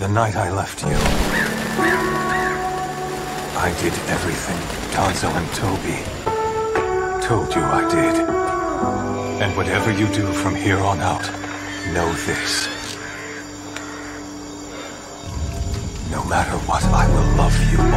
The night I left you, I did everything Danzo and Tobi told you I did. And whatever you do from here on out, know this. No matter what, I will love you.